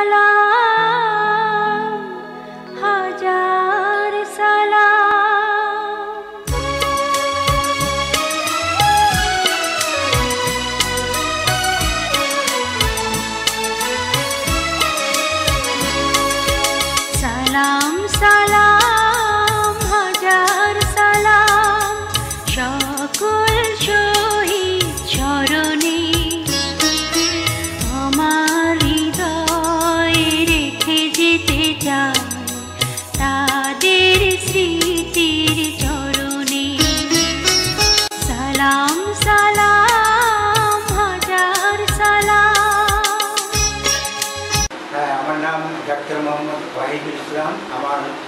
মালা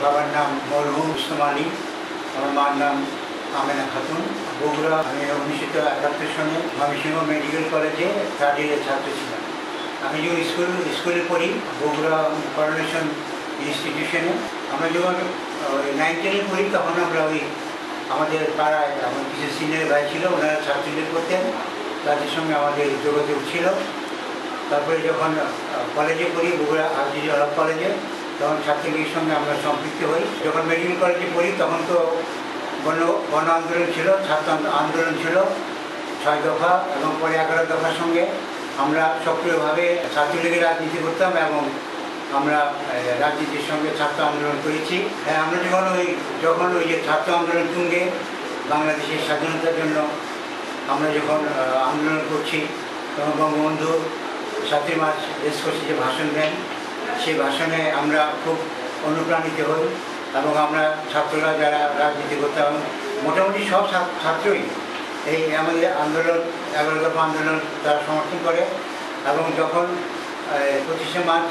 বাবার নাম মরহুম ইসলাম আমার মার নাম আমেনা খাতুন। বগুড়া, আমি উনিশশো একাত্তর সনে ময়মনসিংহ মেডিকেল কলেজে থার্ড ইয়ারের ছাত্র ছিলাম। আমি যখন স্কুল, স্কুলে পড়ি, বগুড়া করোনেশন ইনস্টিটিউশনে, আমরা যখন নাইন টেনে পড়ি, তখন আমরা ওই আমাদের পাড়ায় আমার কিছু সিনিয়র ভাই ছিল, ওনারা ছাত্রলীগ করতেন। তাদের সঙ্গে আমাদের যোগাযোগ ছিল। তারপরে যখন কলেজে পড়ি, বগুড়া হলক কলেজে তখন ছাত্রলীগের সঙ্গে আমরা সম্পৃক্ত হই। যখন মেডিকেল কলেজে পড়ি, তখন তো গণ গণ আন্দোলন ছিল, ছাত্র আন্দোলন ছিল ছয় দফা এবং পরে এগারো দফার সঙ্গে। আমরা সক্রিয়ভাবে ছাত্রলীগের রাজনীতি করতাম এবং আমরা রাজনীতির সঙ্গে ছাত্র আন্দোলন করেছি। হ্যাঁ আমরা যখন ওই যখন ওই যে ছাত্র আন্দোলন তুঙ্গে বাংলাদেশের স্বাধীনতার জন্য আমরা যখন আন্দোলন করছি, তখন বঙ্গবন্ধু সাতই মার্চ রেসকোর্সে যে ভাষণ দেন। সেই ভাষণে আমরা খুব অনুপ্রাণিত হই এবং আমরা ছাত্ররা যারা রাজনীতি করতাম মোটামুটি সব ছাত্রই এই আমাদের আন্দোলন এগারো দফা আন্দোলন তারা সমর্থন করে এবং যখন পঁচিশে মার্চ,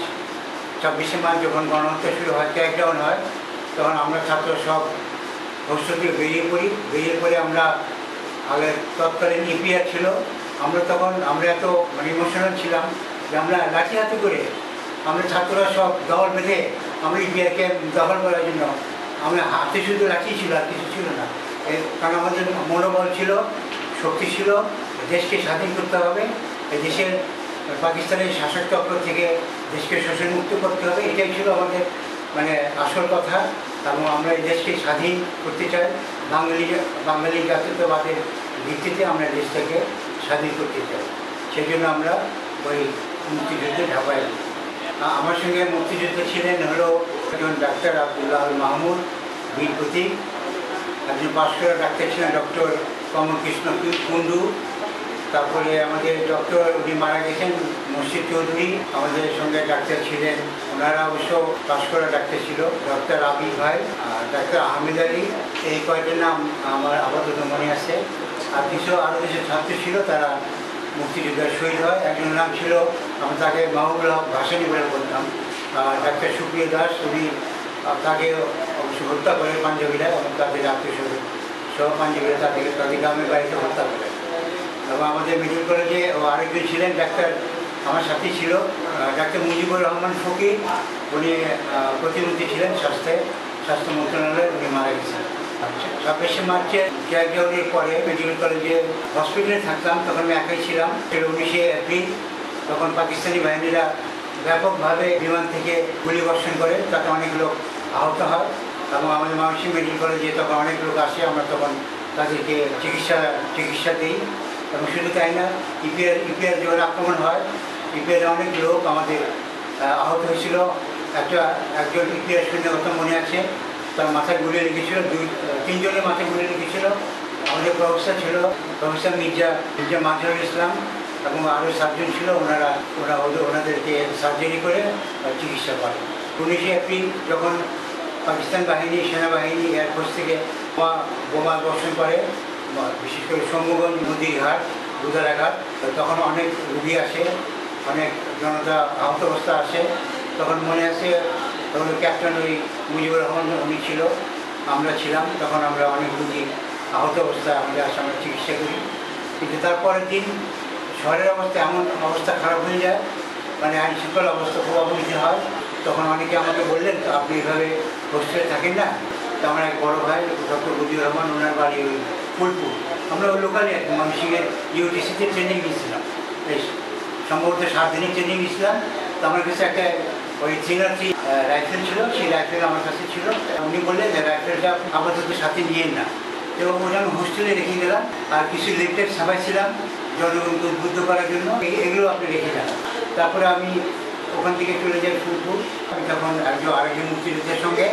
ছাব্বিশে মার্চ যখন গণহত্যা শুরু হয় ক্র্যাকডাউন হয়, তখন আমরা ছাত্র সব থেকে বেরিয়ে পড়ি। বেরিয়ে পড়ে আমরা আগে তৎকালীন ইপিআর ছিল। আমরা তখন, আমরা এত মানে ইমোশনাল ছিলাম যে আমরা লাঠি হাতে করে আমরা ছাত্ররা সব দল বেঁধে আমরা ইপিআরকে দখল করার জন্য আমরা হাতে শুধু লাঠি ছিল আর কিছু ছিল না। কারণ আমাদের মনোবল ছিল, শক্তি ছিল, দেশকে স্বাধীন করতে হবে দেশের পাকিস্তানের শাসক চক্র থেকে দেশকে শোষণমুক্ত করতে হবে, এটাই ছিল আমাদের মানে আসল কথা। এবং আমরা এই দেশকে স্বাধীন করতে চাই। বাঙালি বাঙালি জাতীয়তাবাদের ভিত্তিতে আমরা দেশটাকে স্বাধীন করতে চাই। সেই জন্য আমরা ওই মুক্তিযুদ্ধে ঢাকায় আমার সঙ্গে মুক্তিযুদ্ধে ছিলেন হলো একজন ডাক্তার আবদুল্লাহ মাহমুদ বীর প্রতীক, একজন পাশ করা ডাক্তার ছিলেন ডক্টর কমলকৃষ্ণ কুণ্ডু, তারপরে আমাদের ডক্টর উনি মারা গেছেন মুর্শিদ চৌধুরী, আমাদের সঙ্গে ডাক্তার ছিলেন, ওনারা অবশ্য পাশ করা ডাক্তার ছিল, ডক্টর আবির ভাই আর ডাক্তার আহমেদ আলী, এই কয়েকটা নাম আমার আপাতত মনে আছে। আর কিছু আরও কিছু ছাত্র ছিল তারা মুক্তিযোদ্ধার শহীদ হয়। একজনের নাম ছিল, আমি তাকে মাহবুল হক ভাসানি বলে বলতাম। ডাক্তার সুপ্রিয় দাস, উনি তাকে অবশ্য হত্যা করে পাঞ্জাবিরা এবং তাদের আত্মীয় স্বজন সহ পাঞ্জাবিরা তাদেরকে তাদের গ্রামের বাড়িতে হত্যা করে। এবং আমাদের মেডিকেল কলেজে ও আরেকজন ছিলেন, ডাক্তার আমার সাথে ছিল ডাক্তার মুজিবুর রহমান ফকির। উনি প্রতিমন্ত্রী ছিলেন স্বাস্থ্যে, স্বাস্থ্য মন্ত্রণালয়ে উনি মারা গেছেন। ছাব্বিশে মার্চে ক্যারিয়ারের পরে মেডিকেল কলেজে হসপিটালে থাকতাম, তখন আমি একাই ছিলাম। সেটা উনিশে এপ্রিল, তখন পাকিস্তানি বাহিনীরা ব্যাপকভাবে বিমান থেকে গুলি বর্ষণ করে, তাতে অনেক লোক আহত হয় এবং আমাদের ময়মনসিংহ মেডিকেল কলেজে তখন অনেক লোক আসে, আমরা তখন তাদেরকে চিকিৎসা চিকিৎসা দিই। এবং শুধু তাই না ইপিআর ইপিআর যখন আক্রমণ হয়। ইপিআর অনেক লোক আমাদের আহত হয়েছিল। একটা, একজন ইপিআর সৈন্যের কথা মনে আছে। তার মাথায় গুলি লেগেছিল দুই, তিনজনের মাথায় গুলি লেগেছিল আমাদের প্রফেসর ছিল, প্রফেসর মির্জা মির্জা মাজহারুল ইসলাম এবং আরও সাতজন ছিল। ওনারা, ওরা ওনাদেরকে সার্জারি করে চিকিৎসা করে উনিশে এপ্রিল যখন পাকিস্তান বাহিনী, সেনাবাহিনী এয়ারফোর্স থেকে বোমা বোমা বর্ষণ করে বিশেষ করে শম্ভুগঞ্জ নদীর ঘাট বুধারাঘাট তখন অনেক রুগী আসে, অনেক জনতা আহত অবস্থা আসে। তখন মনে আছে তখন ক্যাপ্টেন ওই মুজিবুর রহমান উনি ছিল, আমরা ছিলাম, তখন আমরা অনেক রুগী আহত অবস্থায় আমাদের আমরা চিকিৎসা করি। কিন্তু তারপরের দিন শহরের অবস্থা এমন, অবস্থা খারাপ হয়ে যায় মানে আইন শৃঙ্খলা অবস্থা খুব অবনতি হয়। তখন অনেকে আমাকে বললেন, তো আপনি এভাবে হোস্টেলে থাকেন না? তো আমার এক বড় ভাই, ডক্টর মুজিবুর রহমান, ওনার বাড়ি ওই ফুলপুর। আমরা ওই লোকালে আর কি ইউটিসিতে ট্রেনিং নিয়েছিলাম। বেশ, সম্ভবত সাত দিনের ট্রেনিং নিয়েছিলাম। তো আমার কাছে একটা ওই থ্রি রাইফেল ছিল, সেই রাইফেল আমার কাছে ছিল। উনি বললেন যে রাইফেলটা আপাতত সাথে নিয়েন না। এবং ওটা আমি হোস্টেলে রেখে গেলাম আর কিছু লেপটেড ছাপাইছিলাম জনগণকে উদ্বুদ্ধ করার জন্য। এগুলো আপনি রেখে যান তারপরে আমি ওখান থেকে চলে যাই ফুলপুর। আমি তখন একজন আরেকজন মুক্তিযুদ্ধের সঙ্গে।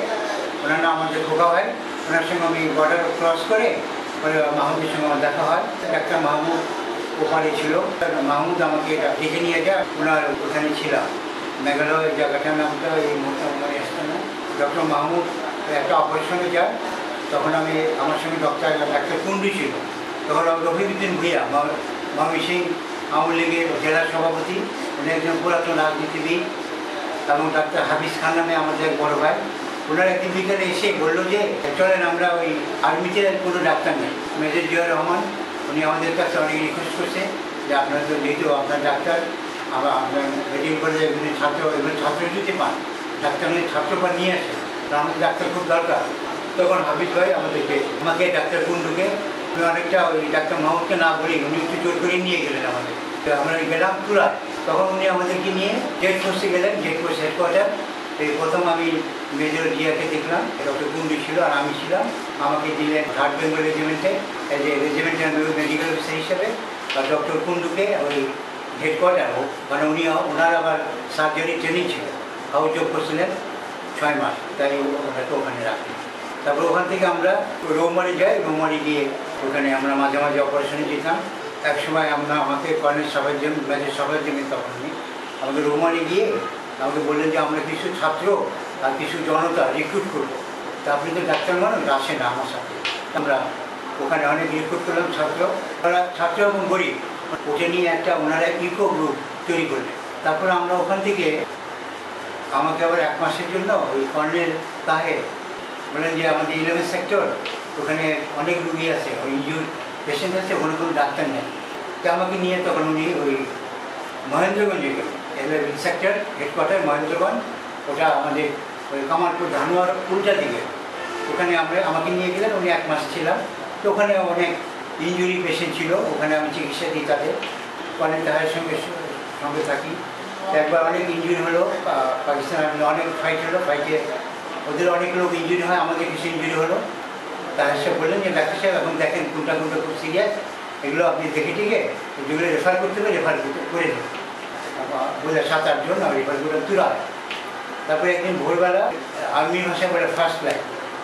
ওনার নাম আমাদের খোকা হয় ওনার সঙ্গে আমি বর্ডার ক্রস করে পরে মাহমুদের সঙ্গে আমার দেখা হয়। ডাক্তার মাহমুদ ওখানে ছিল। মাহমুদ আমাকে ডেকে নিয়ে যায়। ওনার ওখানে ছিলাম। মেঘালয় জায়গাটার নামটা এই মুহূর্তে আমার আসছে না। ডক্টর মাহমুদ একটা অপারেশনে যায়, তখন আমি আমার সঙ্গে ডক্টর ডাক্তার কুন্ডু ছিল। তখন রফিকুদ্দিন ভুইয়া মামি সিং আওয়ামী লীগের জেলা সভাপতি, উনি একজন পুরাতন রাজনীতিবিদ, এবং ডাক্তার হাফিজ খান নামে আমাদের বড় ভাই। ওনার একদিন বিকেলে এসে বলল যে, চলেন আমরা ওই আর্মিতে কোনো ডাক্তার নেই। মেজর জিয়া রহমান, উনি আমাদের কাছে অনেক রিকোয়েস্ট করছে যে আপনার তো যেহেতু আপনার ডাক্তার মেডিকেল কলেজে এমনি ছাত্র এমনি ছাত্র যদি পান ডাক্তার ছাত্র পান নিয়ে আসে আমাদের ডাক্তার খুব দরকার। তখন হাফিজ ভাই আমাদেরকে, আমাকে ডাক্তার কুন্ডুকে আমি অনেকটা ওই ডাক্তার মাহমুদকে না বলি, উনি একটু জোর করে নিয়ে গেলেন আমাদের। আমরা গেলাম তুরায় তখন উনি আমাদেরকে নিয়ে জেট ফোর্সে গেলেন জেট ফোর্স হেডকোয়ার্টার এই প্রথম আমি মেজর জিয়াকে দেখলাম ডক্টর কুন্ডু ছিল আর আমি ছিলাম। আমাকে দিলেন থার্ড বেঙ্গল রেজিমেন্টে রেজিমেন্টের মেডিকেল অফিসার হিসেবে আর ডক্টর কুন্ডুকে ওই হেডকোয়ার্টার হোক মানে উনি ওনার আবার সার্জারি ট্রেনিং ছিল। হাউস জব করছিলেন ছয় মাস, তাই ওনাকে ওখানে রাখি। তারপর ওখান থেকে আমরা রৌমারি যাই, রৌমারি গিয়ে ওখানে আমরা মাঝে মাঝে অপারেশনে যেতাম। এক সময় আমরা, আমাকে কর্নেল সভার জন্য ম্যাচের সভার জন্য তখন আমাকে রৌমারি গিয়ে আমাকে বললেন যে, আমরা কিছু ছাত্র আর কিছু জনতা রিক্রুট করব। তা আপনি তো ডাক্তার মানুষ আসে না আমার সাথে। আমরা ওখানে অনেক রিক্রুট করলাম ছাত্র। ছাত্র এবং গরিব। ওটা নিয়ে একটা ওনারা ইকো গ্রুপ তৈরি করলেন তারপরে আমরা ওখান থেকে, আমাকে আবার এক মাসের জন্য ওই কর্নেল তাহে বলেন যে আমাদের ইলেভেন সেক্টর ওখানে অনেক রুগী আছে, ওই ইঞ্জুর পেশেন্ট আছে, ওখানে কোনো ডাক্তার নেই। তো আমাকে নিয়ে তখন উনি ওই মহেন্দ্রগঞ্জে গেলেন। ইলেভেন সেক্টর হেডকোয়ার্টার মহেন্দ্রগঞ্জ, ওটা আমাদের ওই কামারপুর ধানুয়ার উল্টা দিকে। ওখানে আমরা, আমাকে নিয়ে গেলেন, উনি এক মাস ছিলাম। তো ওখানে অনেক ইঞ্জুরি পেশেন্ট ছিল, ওখানে আমি চিকিৎসা দিই তাদের। অনেক তাদের সঙ্গে সঙ্গে থাকি। একবার অনেক ইঞ্জুরি হলো পাকিস্তান আর্মি অনেক ফাইট হলো ফাইটে ওদের অনেক লোক ইঞ্জুরি হয়, আমাদের কিছু ইঞ্জুরি হলো। তার সে বললেন যে, ডাক্তার সাহেব, এখন দেখেন কোনটা কোনটা খুব সিরিয়াস এগুলো আপনি দেখে টিকে যেগুলো রেফার করতে হবে রেফার করতে করে দেবেন বোঝা সাত আটজন আর রেফার করে তুরা তারপরে একদিন ভোরবেলা আর্মি ভাষায় বলে ফার্স্ট লাইন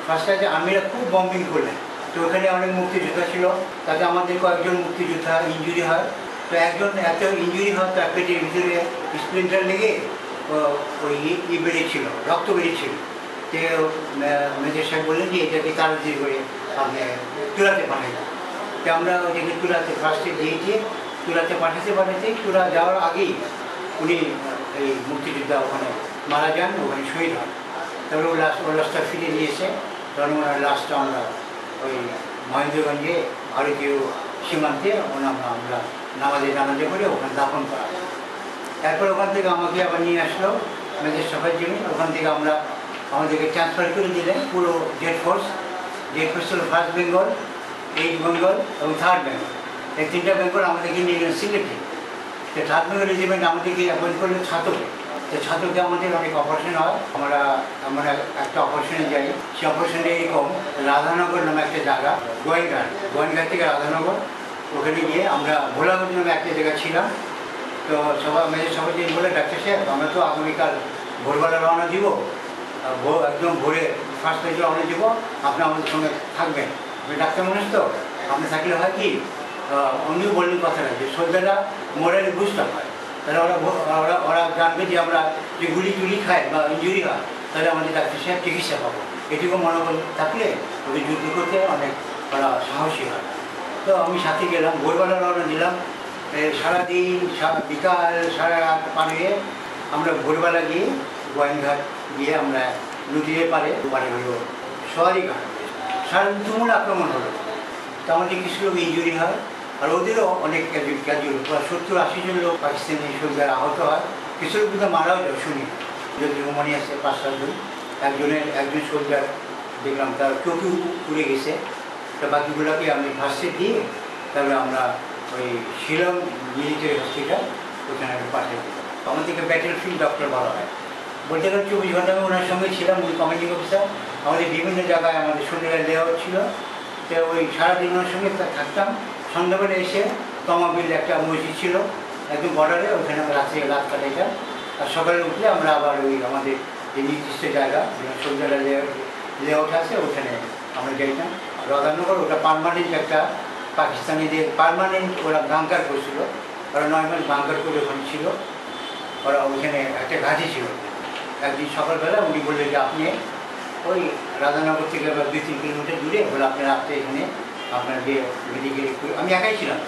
ফার্স্ট লাইনে আর্মিরা খুব বম্বিং করলেন। তো ওখানে অনেক মুক্তিযোদ্ধা ছিল। তাতে আমাদের কয়েকজন মুক্তিযোদ্ধা ইঞ্জুরি হয়। তো একজন এত ইঞ্জুরি হয়, তার পেটের ভিতরে স্প্লিন্টার লেগে ওই ই- বেরিয়েছিল রক্ত বেরিয়েছিল তো মেজর সাহেব বললেন যে, এটাকে তাড়াতাড়ি করে আপনি পাঠাই। তো আমরা ওইটাকে তুলাতে ফার্স্টে দিয়েছি তুলাতে পাঠাতে পাঠাতে তুলা যাওয়ার আগেই উনি, এই মুক্তিযোদ্ধা ওখানে মারা যান, ওখানে শহীদ হন। তারপরে ও লাস্ট ওর লাশটা ফিরে নিয়ে এসে তখন ওনার লাশটা আমরা ওই মহেন্দ্রগঞ্জে ভারতীয় সীমান্তে ওনার আমরা নামাজে জানাজে করে ওখানে দাফন করা তারপর ওখান থেকে আমাকে আবার নিয়ে আসলো মেজর সভার জমি। ওখান থেকে আমরা আমাদেরকে ট্রান্সফার করে দিলেন পুরো জেড ফোর্স জেড ফোর্স হলো ফার্স্ট বেঙ্গল এইট বেঙ্গল এবং থার্ড বেঙ্গল এই তিনটা বেঙ্গল আমাদেরকে নিয়ে গেলেন সিলেটে থার্ড বেঙ্গল রেজিমেন্ট আমাদেরকে অ্যাপয়েন্ট করলেন ছাত্রকে তো ছাত্রকে আমাদের অনেক অপারেশন হয়। আমরা আমরা একটা অপারেশনে যাই। সেই অপারেশনে এরকম রাধানগর নামে একটা জায়গা গোয়েনঘাট গোয়েনঘাট থেকে রাধানগর। ওখানে গিয়ে আমরা ভোলাগঞ্জ নামে একটা জায়গা ছিলাম। তো সবাই মেয়েদের সবাই দিন বলে ডাক্তার সাহেব আমরা তো আগামীকাল ভোরবেলা রওনা দিব। একদম ভোরে ফার্স্ট পেজে রওনা দিব। আপনি আমাদের সঙ্গে থাকবেন। ডাক্তার মানুষ তো? আপনি থাকলে হয় কি? উনিও বললেন কথাটা যে সোলজাররা মোরালি বুঝতে হয়। তাহলে ওরা ওরা ওরা জানবে যে আমরা যে গুলি টুলি খাই বা ইঞ্জুরি হয়, তাহলে আমাদের ডাক্তার সাহেব চিকিৎসা পাবো। এটুকু মনোবল থাকলে ওদের যুদ্ধ করতে অনেক ওরা সাহসী হয়। তো আমি সাথে গেলাম, ভোরবেলা রওনা দিলাম। সারাদিন বিকাল সারা রাত পানিয়ে আমরা ভোরবেলা গিয়ে গোয়াইনঘাট গিয়ে আমরা নদীর পারে পারে হলো সোয়ারি ঘাট। সারাদিন তুমুল আক্রমণ হলো। তো আমাদের কিছু লোক ইঞ্জুরি হয়। আর ওদেরও অনেক ক্যাজুয়াল প্রায় সত্তর আশি জন লোক পাকিস্তানি সোলজার আহত হয়। কিছু লোক কিন্তু মারাও যায়, শুনি। যদি রোমানি আছে, পাঁচ সাতজন একজনের একজন সোলজার দেখলাম, তার চোখে উড়ে গেছে। তা বাকিগুলোকে আমি ফার্স্টে দিয়ে তারপরে আমরা ওই শিলং মিলিটারি হসপিটাল ওখানে পাঠিয়ে দিলাম। আমাদেরকে ব্যাটেল ফিল্ড ডক্টর বলা হয়। বলতে গেলে চব্বিশ ঘণ্টা আমি ওনার সঙ্গে ছিলাম, উনি কমান্ডিং অফিসার আমাদের বিভিন্ন জায়গায় আমাদের শরীরে দেওয়া ছিল। তো ওই সারাদিন ওনার সঙ্গে থাকতাম। সন্ধ্যাবেলা এসে তমাবিল একটা মসজিদ ছিল একদম বর্ডারে ওখানে আমরা রাত্রে রাত কাটাইতাম। আর সকালে উঠলে আমরা আবার ওই আমাদের যে নির্দিষ্ট জায়গা সন্ধ্যাবেলা লেআউট আছে, ওখানে আমরা যাইতাম। রাধানগর, ওটা পারমানেন্ট একটা পাকিস্তানিদের পারমানেন্ট ওরা বাঙ্কার করছিল। ওরা নয় মাস বাঙ্কার করে ওখানে ছিল। ওরা ওইখানে একটা ঘাঁটি ছিল। একদিন সকালবেলা উনি বললেন যে, আপনি ওই রাধানগর থেকে দুই তিন কিলোমিটার দূরে, বলে আপনারা রাত্রে এখানে আপনার যে মেডিকেল আমি একাই ছিলাম।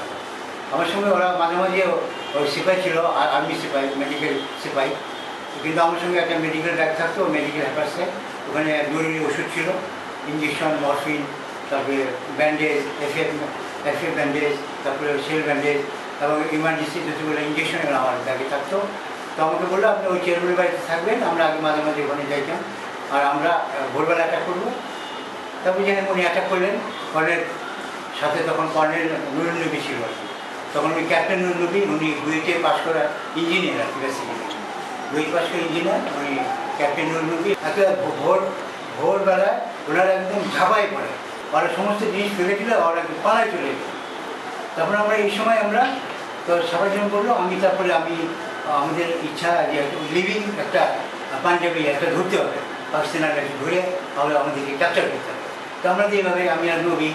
আমার সঙ্গে ওরা মাঝে মাঝে ওই সিপাই ছিল, আর আর্মি সিপাই মেডিকেল সিপাই। কিন্তু আমার সঙ্গে একটা মেডিকেল ব্যাগ থাকতো মেডিকেল হ্যাপার্সে ওখানে জরুরি ওষুধ ছিল ইঞ্জেকশন মরফিন তারপরে ব্যান্ডেজ এফএফ এফএফ ব্যান্ডেজ তারপরে সেল ব্যান্ডেজ এবং ইমার্জেন্সি যতগুলো ইঞ্জেকশন আমার ব্যাগে থাকতো। তো আমাকে বলল, আপনি ওই চেয়ারম্যানের বাড়িতে থাকবেন, আমরা আগে মাঝে মাঝে ওখানে যাইতাম। আর আমরা ভোরবেলা অ্যাটাক করব। তারপরে যেখানে উনি অ্যাটাক করলেন কর্নেল সাথে তখন কর্নেল নুরুল নবী ছিল। তখন ওই ক্যাপ্টেন নুরুল নবী উনি বুয়েটে পাশ করা ইঞ্জিনিয়ার আর কি বেসিক্যালি দুই পাশ করা ইঞ্জিনিয়ার উনি ক্যাপ্টেন নুরুল নবী একে ভোর ভোরবেলায় ওনারা একদম ঝাঁপাই পড়ে। ওরা সমস্ত জিনিস ফেলে দিলে ওরা একদম পালায় চলে গেল তারপর আমরা এই সময় আমরা তো সবাই যখন বলল, আমি তারপরে আমি, আমাদের ইচ্ছা যে লিভিং একটা পাঞ্জাবি, একটা ধরতে হবে। পাকিস্তানের ধরে তাহলে আমাদেরকে ক্যাপচার করতে হবে। তো আমরা এইভাবে আমি আর নবী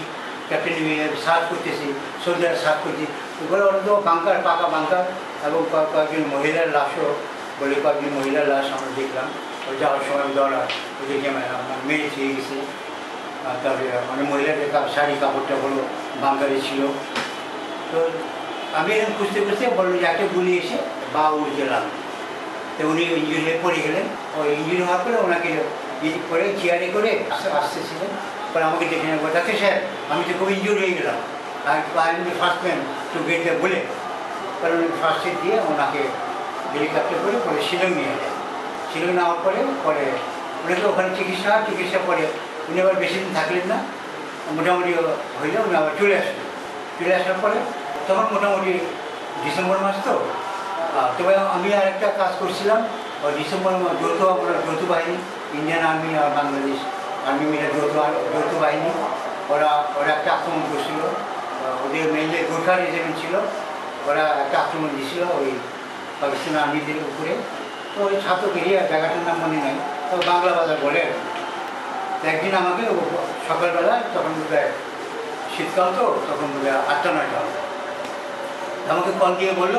ক্যাপ্টেন সার্চ করতেছি সোলজার সার্চ করছি। ওগুলো ওরা তো বাঙ্কার পাকা বাঙ্কার এবং কয়েকজন মহিলার লাশও বলে কয়েকজন মহিলার লাশ আমরা দেখলাম। ওই যাওয়ার সময় দৌড়া ওদেরকে আমার মেয়ে খেয়ে গেছে। তারপরে অনেক মহিলাদের শাড়ি, কাপড়টা বলো বাঙ্গারে ছিল। তো আমি এরকম খুঁজতে খুঁজতে বলল যে একটা গুলি এসে বা গেলাম। তো উনি ইঞ্জুরি হয়ে পড়ে গেলেন। ওই ইঞ্জুরি হওয়ার পরে ওনাকে ইয়ে করে, চেয়ারে করে আসতে আসতেছিলেন। পরে আমাকে দেখে নেব ডাক্তার স্যার, আমি তো খুব ইঞ্জুরি হয়ে গেলাম। আর I first man to get বলে, কারণ ফার্স্ট এড দিয়ে ওনাকে হেলিকপ্টার করে পরে শিলং নিয়ে যায় শিলং নেওয়ার পরে পরে ওনাকে ওখানে চিকিৎসা চিকিৎসা পরে উনি আবার বেশি দিন থাকলেন না, মোটামুটি হইলে উনি আবার চলে আসলেন। চলে আসার পরে তখন মোটামুটি ডিসেম্বর মাস তো তবে আমি আর একটা কাজ করছিলাম ডিসেম্বর মাস যৌথ, আমরা যৌথ বাহিনী, ইন্ডিয়ান আর্মি আর বাংলাদেশ আর্মি মিলে যৌথ যৌথ বাহিনী ওরা ওরা একটা আক্রমণ করছিল ওদের মেইনলি গোর্খা রেজিমেন্ট ছিল, ওরা একটা আক্রমণ দিয়েছিল ওই পাকিস্তান আর্মিদের উপরে তো ওই ছাত্র এরিয়া জায়গাটার নাম মনে নেই, তো বাংলা বাজার বলে। একদিন আমাকে সকালবেলা তখন বোধ হয় শীতকাল তো, তখন বোধ হয় আটটা, নয়টা। আমাকে কল দিয়ে বলল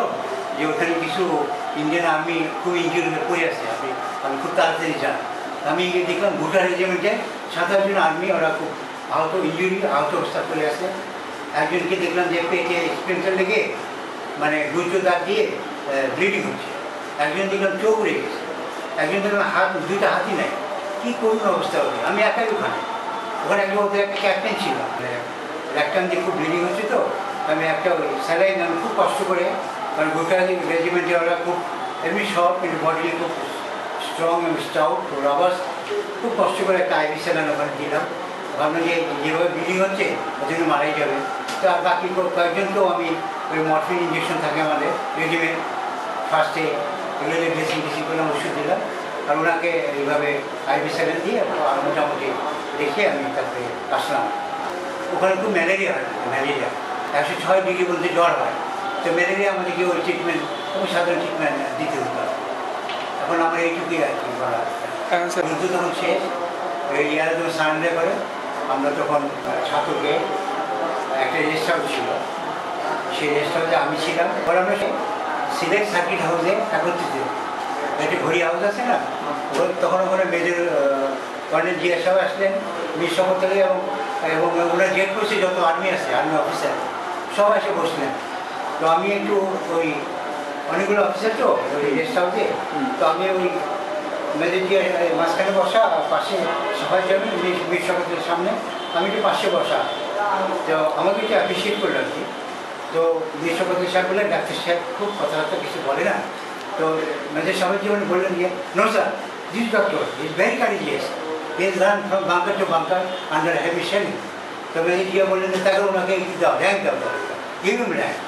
যে ওখানে কিছু ইন্ডিয়ান আর্মি খুব ইঞ্জুরি হয়ে পড়ে আছে, আপনি আমি খুব তাড়াতাড়ি যান আমি দেখলাম ভুটান রেজিমেন্টে সাত আটজন আর্মি ওরা খুব আহত ইঞ্জুরি আহত অবস্থা পড়ে আসে একজনকে দেখলাম যে পেটে স্পেন্সার লেগে মানে গুজো দাঁত দিয়ে ব্লিডিং হচ্ছে। একজন দেখলাম চোখ উড়ে গেছে। একজন দেখলাম হাত, দুইটা হাতই নাই। কী করুন অবস্থা হবে আমি একাই ওখানে। ওখানে একজন ওদের একটা ক্যাপ্টেন ছিল। মানে ল্যাকটান দিয়ে খুব ব্লিডিং হচ্ছে তো, আমি একটা ওই স্যালাইন, আমি খুব কষ্ট করে, কারণ গোটা রেজিমেন্টে ওরা খুব, এমনি সব, কিন্তু বডি খুব স্ট্রং এবং স্টাউট রবাস খুব কষ্ট করে একটা আইভি ওখানে দিলাম। ভাবলাম যে যেভাবে ব্লিডিং হচ্ছে জন্য মারাই যাবে। তো আর বাকি কয়েকজনকেও আমি ওই মরফিন ইঞ্জেকশন থাকে আমাদের রেজিমেন্ট ফার্স্টে এগুলো ড্রেসিং ড্রেসিং করলাম, ওষুধ দিলাম। আর ওনাকে এইভাবে আইভি দিয়ে আর মোটামুটি রেখে আমি তারপরে আসলাম। ওখানে খুব ম্যালেরিয়া হয়, ম্যালেরিয়া। একশো ছয় ডিগ্রি বলতে জ্বর হয়। তো ম্যালেরিয়া আমাদেরকে ওই ট্রিটমেন্ট খুব সাধারণ ট্রিটমেন্ট দিতে হতো। এখন আমরা এইটুকুই আর কি বলা যুদ্ধ তখন শেষ ইয়ারে যখন সানডে করে আমরা তখন ছাত্রকে একটা রেস্ট হাউস ছিল। সেই রেস্ট হাউসে আমি ছিলাম। পরে আমরা সিলেক্ট সার্কিট হাউসে একত্রিত। একটা ঘড়ি হাউস আছে না? ওর- তখন ওখানে মেজর কর্নেল জিয়া সাহেব আসলেন থেকে এবং এবং ওনার জেট করছে যত আর্মি আছে আর্মি অফিসার সবাই এসে বসলেন। তো আমি একটু ওই অনেকগুলো অফিসার তো ওই রেস্ট হাউসে তো আমি ওই মেজর জিয়া মাঝখানে বসা আর পাশে সবাই যাবেন মিশ্র সামনে। আমি একটু পাশে বসা। তো আমাকে একটু অ্যাপ্রিসিয়েট করল আর কি। তো বিশ্বপতি সাহেব বললেন ডাক্তার সাহেব খুব কথাবার্তা কিছু বলে না। তো মেজর সাহেব জীবন বললেন যে no sir this doctor is very courageous is run from bunker to bunker under heavy shelling তো মেজর জিয়া বললেন তাকে ওনাকে দাও র্যাঙ্ক দাও হিম র্যাঙ্ক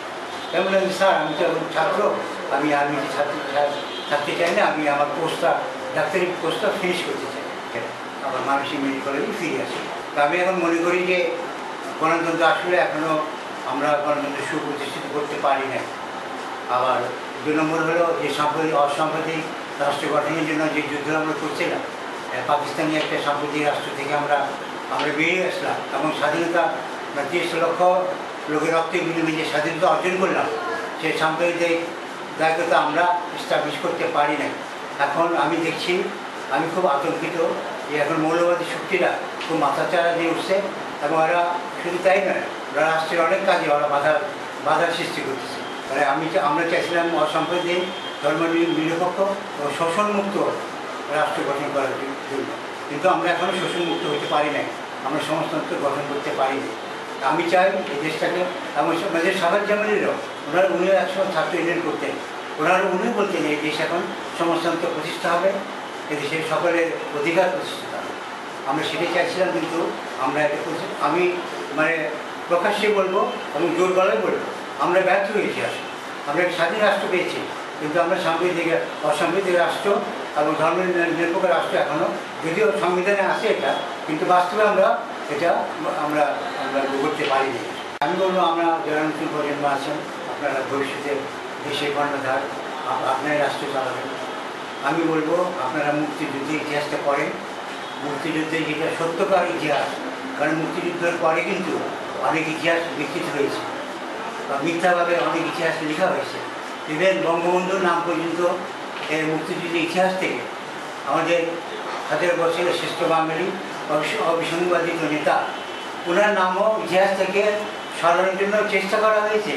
আমি বললাম স্যার, আমি তো এখন ছাত্র, আমি আর্মিতে ছাত্র থাকতে চাই না, আমি আমার কোর্সটা ডাক্তারি কোর্সটা ফিনিশ করতে চাই। আবার মানসিক মেডিকেলে ফিরে আসি। তো আমি এখন মনে করি যে, গণতন্ত্র আসলে এখনও আমরা গণতন্ত্র সুপ্রতিষ্ঠিত করতে পারি না আবার দুই নম্বর হলো যে সাম্প্রতিক অসাম্প্রদায়িক রাষ্ট্র গঠনের জন্য যে যুদ্ধ আমরা করছিলাম পাকিস্তানি একটা সাম্প্রতিক রাষ্ট্র থেকে আমরা আমরা বেরিয়ে আসলাম এবং স্বাধীনতা তিরিশ লক্ষ লোকের রক্তের বিনিময়ে যে স্বাধীনতা অর্জন করলাম, সেই সাম্প্রদায়িক দায়িত্বতা আমরা স্টাবলিশ করতে পারি নাই। এখন আমি দেখছি, আমি খুব আতঙ্কিত যে এখন মৌলবাদী শক্তিরা খুব মাথাচাড়া দিয়ে উঠছে এবং ওরা শুধু তাই নয়, ওরা রাষ্ট্রের অনেক কাজে ওরা বাধা, বাধার সৃষ্টি করতেছে। মানে আমি আমরা চাইছিলাম অসাম্প্রদায়িক ধর্ম নিরপেক্ষ ও শোষণমুক্ত রাষ্ট্র গঠন করার জন্য। কিন্তু আমরা এখনও শোষণমুক্ত হতে পারি নাই, আমরা সমাজতন্ত্র গঠন করতে পারি না আমি চাই এই দেশটাকে, এবং মেজর সাহার জামানেরও ওনারা উনিও একসময় ছাত্র ইউনিয়ন করতেন। ওনারা উনি বলতেন এই দেশ এখন সমাজতন্ত্র প্রতিষ্ঠা হবে, এই দেশের সকলের অধিকার প্রতিষ্ঠিত হবে। আমরা সেটাই চাইছিলাম, কিন্তু আমরা এটা আমি মানে প্রকাশ্যে বলব এবং জোর গলায় বলব, আমরা ব্যর্থ হয়েছি আসলে। আমরা স্বাধীন রাষ্ট্র পেয়েছি, কিন্তু আমরা সাংবিধানিক, অসাংবিধানিক রাষ্ট্র এবং ধর্ম নিরপেক্ষ রাষ্ট্র এখনও যদিও সংবিধানে আছে এটা, কিন্তু বাস্তবে আমরা এটা, আমরা আমরা করতে পারিনি। আমি বলব, আমরা নতুন প্রজন্ম আছেন। আপনারা ভবিষ্যতে দেশের কর্ণধার, আপ- আপনারাই রাষ্ট্র চালাবেন। আমি বলব, আপনারা মুক্তিযুদ্ধের ইতিহাসটা পড়েন। মুক্তিযুদ্ধের যেটা সত্যকার ইতিহাস। কারণ মুক্তিযুদ্ধের পরে কিন্তু অনেক ইতিহাস বিকৃত হয়েছে। বা মিথ্যাভাবে অনেক ইতিহাস লেখা হয়েছে। ইভেন বঙ্গবন্ধুর নাম পর্যন্ত এই মুক্তিযুদ্ধের ইতিহাস থেকে আমাদের হাজার বছরের শ্রেষ্ঠ বাঙালি অবিস- অবিসংবাদিত নেতা ওনার নামও ইতিহাস থেকে সরানোর জন্য চেষ্টা করা হয়েছে।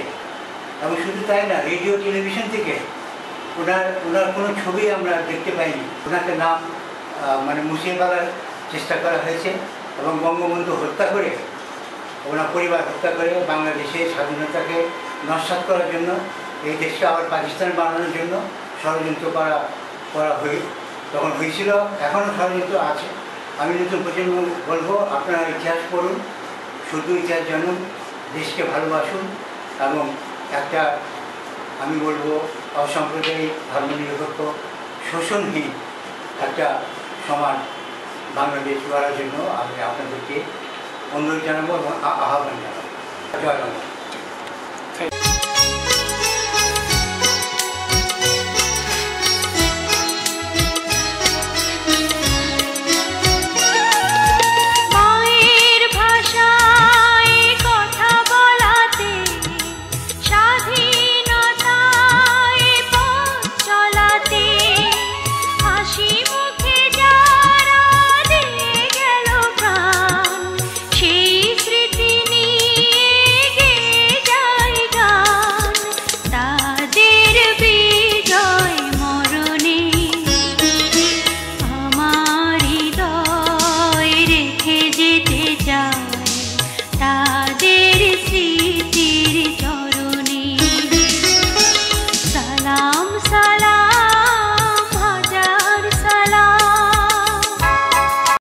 এবং শুধু তাই না, রেডিও, টেলিভিশন থেকে ওনার ওনার কোনো ছবি আমরা দেখতে পাইনি। ওনাকে নাম মানে মুছিয়ে ফেলার চেষ্টা করা হয়েছে এবং বঙ্গবন্ধু হত্যা করে, ওনার পরিবার হত্যা করে বাংলাদেশের স্বাধীনতাকে নস্বাত করার জন্য, এই দেশকে আবার পাকিস্তান বানানোর জন্য ষড়যন্ত্র করা করা হয়ে, তখন হয়েছিল, এখনও ষড়যন্ত্র আছে। আমি নতুন প্রজন্ম বলব, আপনারা ইতিহাস পড়ুন শুধু ইতিহাস জানুন দেশকে ভালোবাসুন এবং একটা, আমি বলব, অসাম্প্রদায়িক ধর্মনিরপেক্ষ, শোষণহীন একটা সমাজ বাংলাদেশ করার জন্য আমি আপনাদেরকে অনুরোধ জানাব এবং আহ্বান জানাব। জয় বাংলা।